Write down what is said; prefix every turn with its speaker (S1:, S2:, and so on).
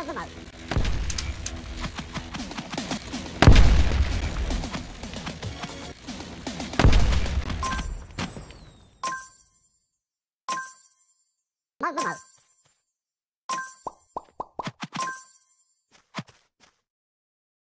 S1: マグマウマグマウ